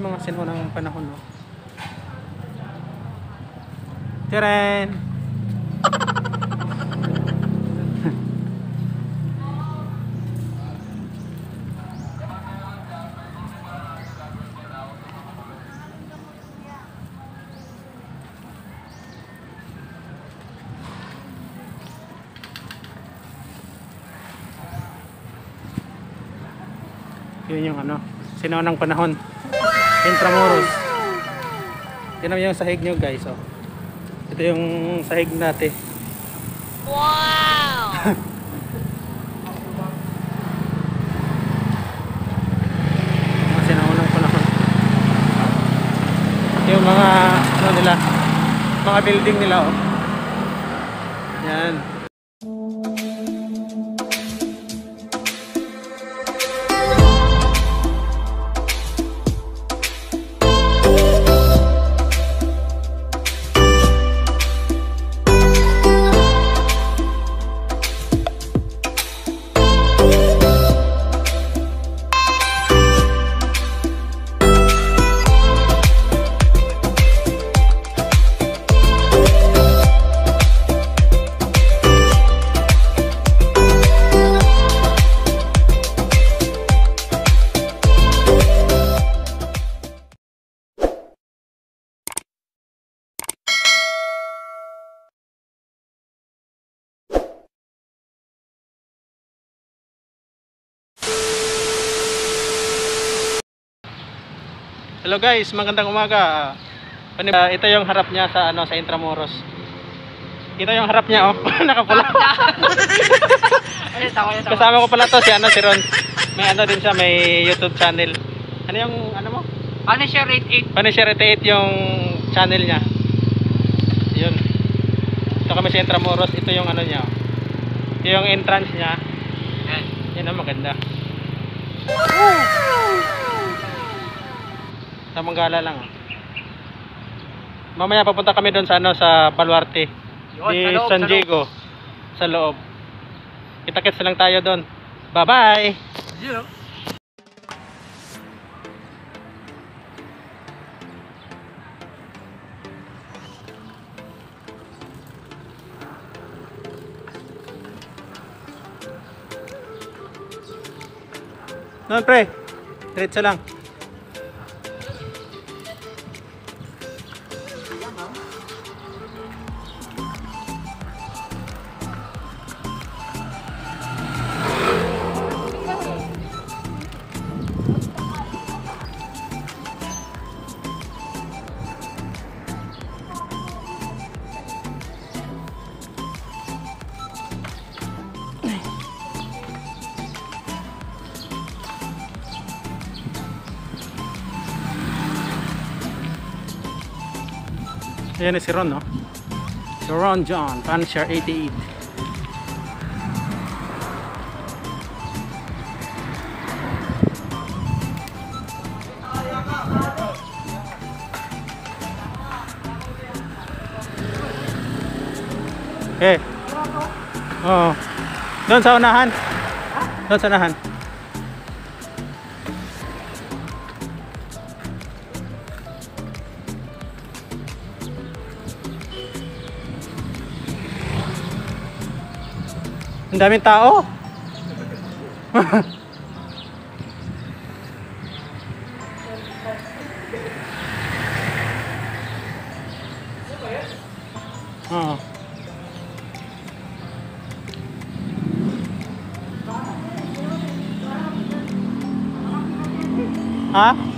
Yung mga sinunang panahon, no? Tiren! Yun yung ano, sinunang panahon. Intramuros. Yan ang yung sahig nyo guys. Oh. Ito yung sahig natin. Wow! Mga sinunang panahon. Yung mga ano nila, mga building nila oh. Yan. Hello guys, magandang umaga. Ba, ito yung harap niya sa ano sa Intramuros. Ito yung harap niya oh, nakapula. Ulit ako. Kasama ko pala to si ano si Ron. May ano din siya, may YouTube channel. Ano yung ano mo? Punisher 88. Punisher 88 yung channel niya. Yun. Ito kami sa Intramuros, ito yung ano niya. oh. Ito yung entrance niya. Yan. Yan ang maganda. Tamang gala lang. Mamaya papunta kami doon sa ano sa Baluarte. Yun, di sa loob, San sa. Diego. Sa loob. Kita-kits lang tayo doon. Bye-bye. Yun, oh. Noon pre. Diretso lang. Ayan na si Ron, no? Si Ron John, Punisher 88. Eh. Oo. Doon sa unahan. Doon sa unahan. Daming tao. Oo. Ha?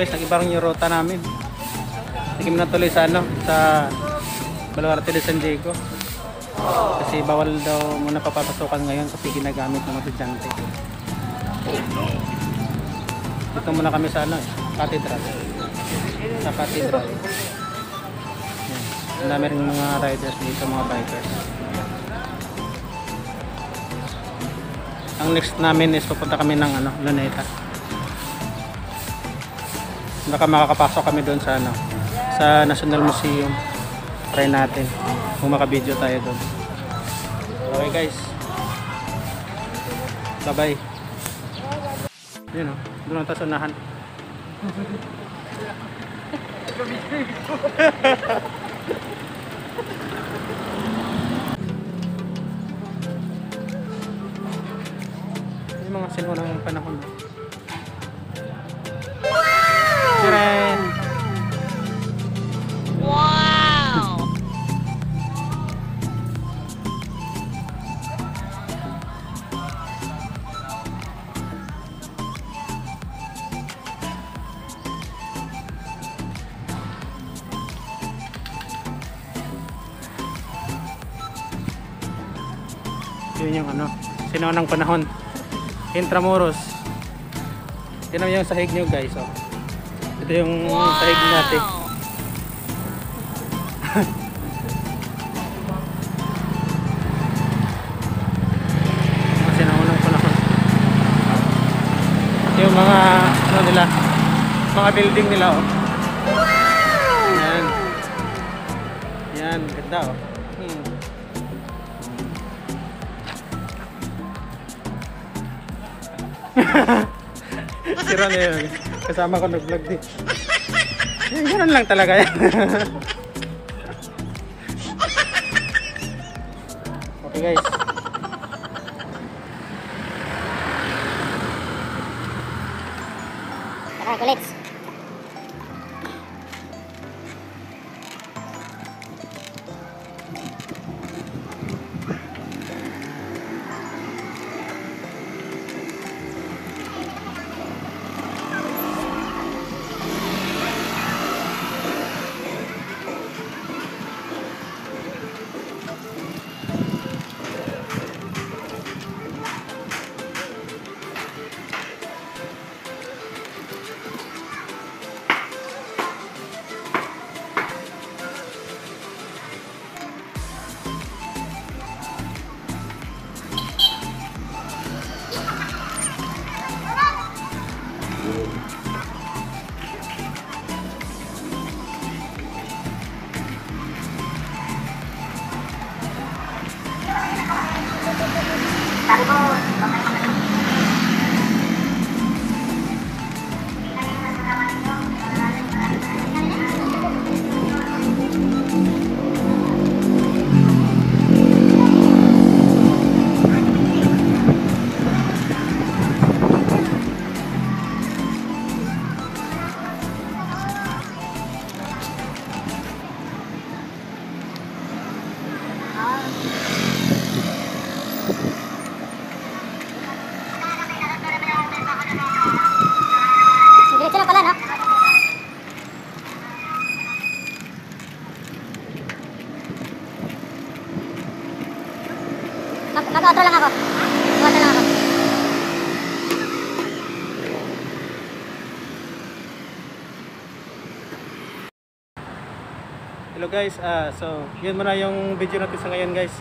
Guys, nag-iba yung ruta namin. Hindi kami natuloy sa ano, sa Baluarte de San Diego. Kasi bawal daw muna papapasukan ngayon kasi ginagamit ng mga estudyante. Dito muna kami sa ano, cathedral. Sa cathedral. Ang dami rin mga riders dito, mga bikers. Ang next namin is pupunta kami ng ano, Luneta. Baka makakapasok kami doon sa ano, sa National Museum. Try natin kung makabideo tayo doon. Okay guys. Bye-bye. Yun o, doon ang taas unahan. Yung mga sinunang panahon. Sinunang panahon. Intramuros. Yan yung sahig nyo guys. Oh. Ito yung sahig natin. Mga sinunang panahon. Yung mga ano nila, mga building nila oh. Yan. Yan, ganda oh. si Ron yun. Kasama ko nag-vlog din. Eh, ganun lang talaga yan. okay guys. Tara, kulits. Mag Mag-outro lang ako. Mag-outro lang ako. Hello guys, ah so yun muna yung video natin sa ngayon guys.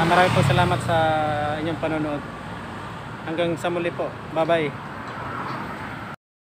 Ah, maraming po salamat sa inyong panonood. Hanggang sa muli po. Bye bye.